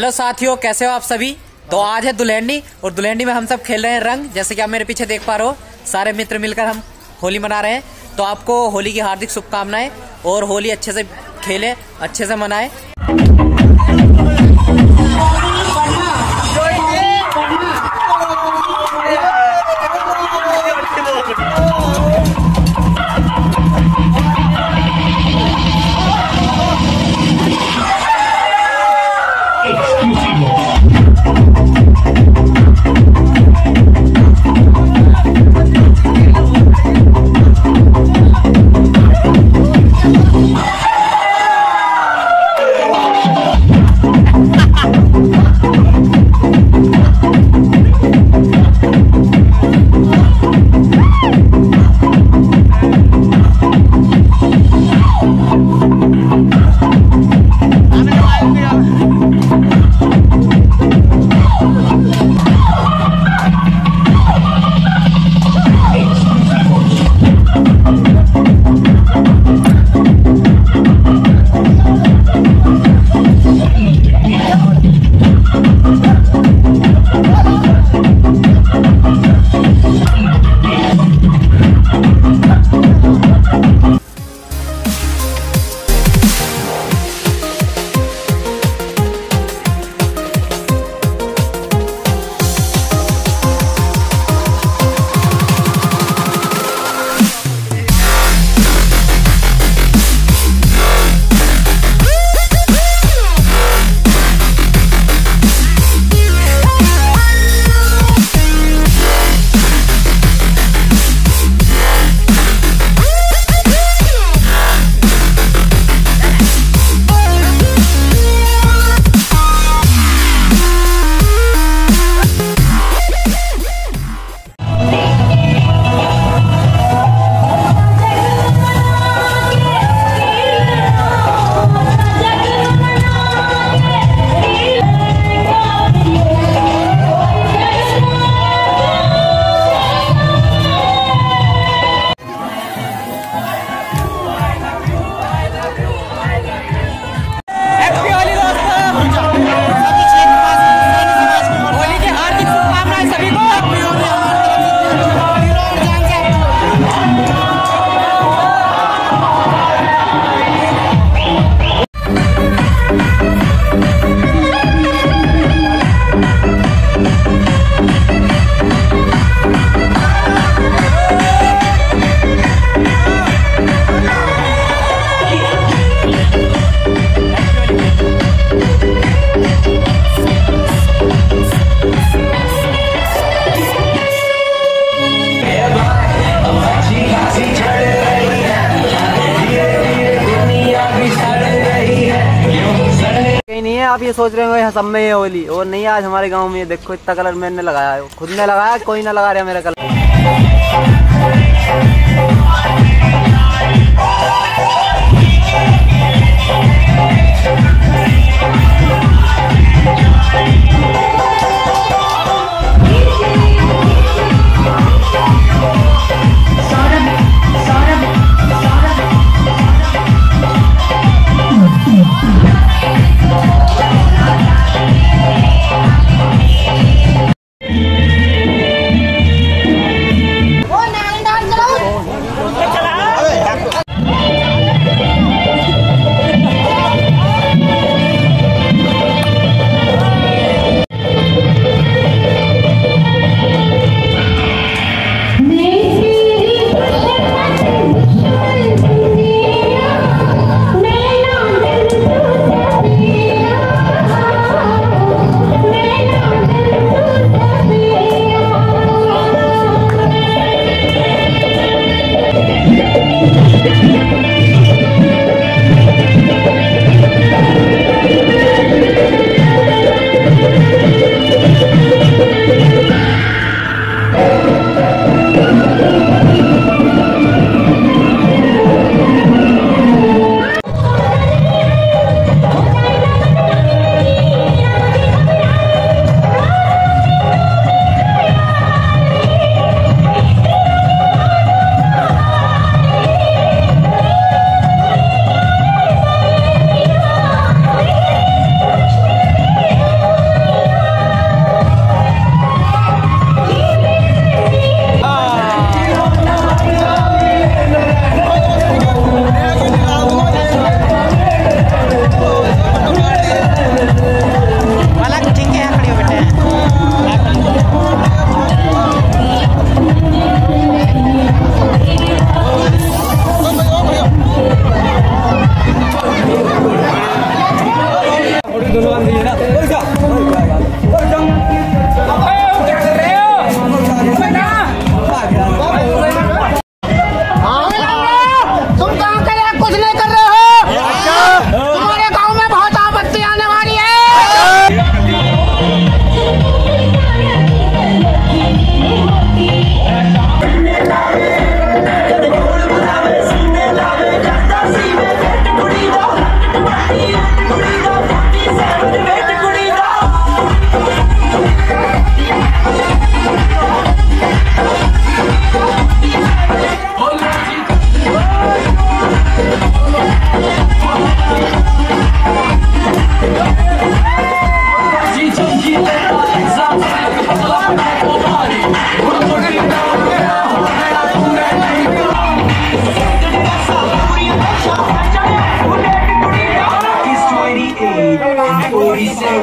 Hello साथियों, कैसे हो आप सभी? तो आज है दुल्हनी, और दुल्हनी में हम सब खेल रहे हैं रंग, जैसे कि आप मेरे पीछे देख पा रहे हो। सारे मित्र मिलकर हम होली मना रहे हैं। तो आपको होली की हार्दिक शुभकामनाएँ, और होली अच्छे से खेले, अच्छे से मनाएँ। आप ये सोच रहे हो सब में ये होली। और नहीं, आज हमारे गाँव में देखो, इतना कलर मैंने लगाया है। खुद ने लगाया, कोई ना लगा रहा मेरा कलर।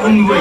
own.